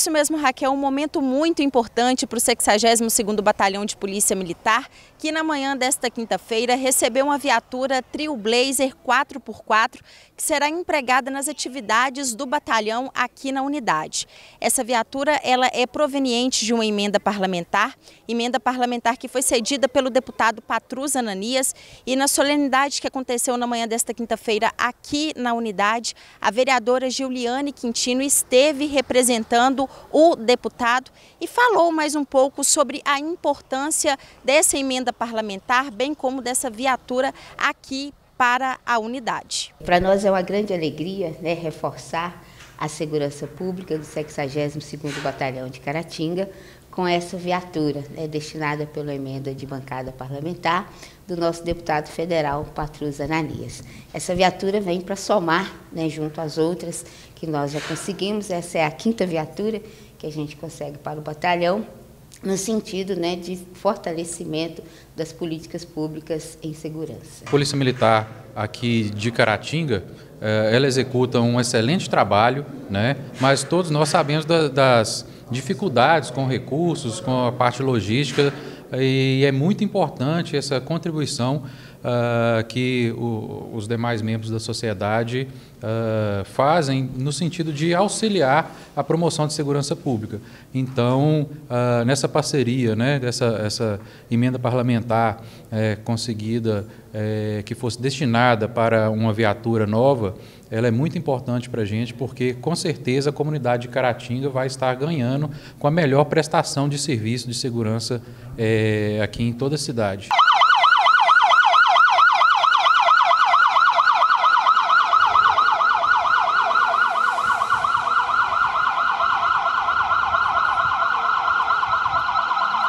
Isso mesmo, Raquel, um momento muito importante para o 62º Batalhão de Polícia Militar, que na manhã desta quinta-feira recebeu uma viatura Trailblazer 4x4, que será empregada nas atividades do batalhão aqui na unidade. Essa viatura ela é proveniente de uma emenda parlamentar, emenda parlamentar que foi cedida pelo deputado Patrus Ananias, e na solenidade que aconteceu na manhã desta quinta-feira aqui na unidade, a vereadora Giuliane Quintino esteve representando o deputado e falou mais um pouco sobre a importância dessa emenda parlamentar, bem como dessa viatura aqui para a unidade. Para nós é uma grande alegria né, reforçar a segurança pública do 62º Batalhão de Caratinga com essa viatura né, destinada pela emenda de bancada parlamentar do nosso deputado federal Patrus Ananias. Essa viatura vem para somar, né, junto às outras que nós já conseguimos, essa é a quinta viatura que a gente consegue para o batalhão, no sentido né, de fortalecimento das políticas públicas em segurança. Polícia Militar aqui de Caratinga, eh, ela executa um excelente trabalho, né, mas todos nós sabemos das dificuldades com recursos, com a parte logística, e é muito importante essa contribuição uh, que o, os demais membros da sociedade uh, fazem no sentido de auxiliar a promoção de segurança pública. Então, uh, nessa parceria, né, dessa essa emenda parlamentar é, conseguida, é, que fosse destinada para uma viatura nova, ela é muito importante para a gente, porque com certeza a comunidade de Caratinga vai estar ganhando com a melhor prestação de serviço de segurança é, aqui em toda a cidade.